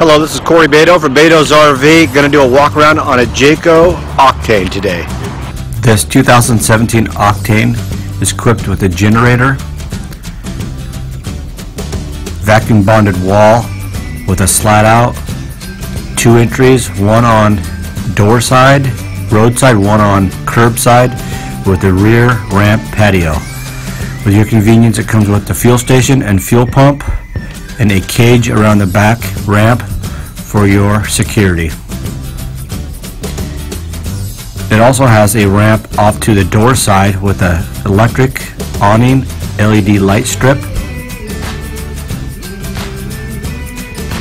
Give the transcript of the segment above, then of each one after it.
Hello, this is Corey Baydo from Baydo's RV. Going to do a walk around on a Jayco Octane today. This 2017 Octane is equipped with a generator, vacuum bonded wall with a slide out, two entries, one on door side, roadside, one on curbside with a rear ramp patio. With your convenience, it comes with the fuel station and fuel pump and a cage around the back ramp for your security. It also has a ramp off to the door side with a electric awning LED light strip,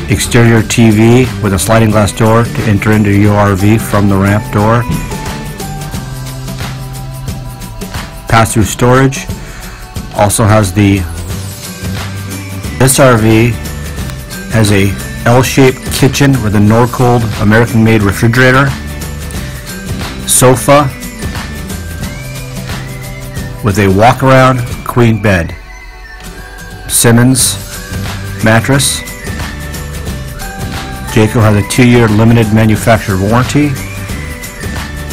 exterior TV with a sliding glass door to enter into your RV from the ramp door, pass-through storage, also has the this RV has a L-shaped kitchen with a Norcold American-made refrigerator, sofa with a walk-around queen bed, Simmons mattress. Jayco has a two-year limited manufacturer warranty,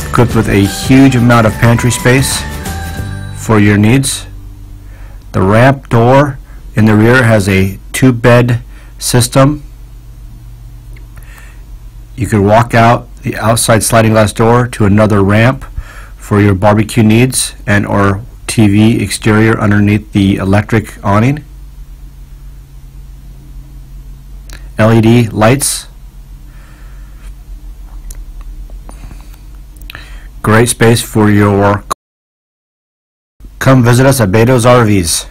equipped with a huge amount of pantry space for your needs. The ramp door in the rear has a two bed system. You can walk out the outside sliding glass door to another ramp for your barbecue needs and or TV exterior underneath the electric awning. LED lights. Great space for your Come visit us at Baydo's RVs.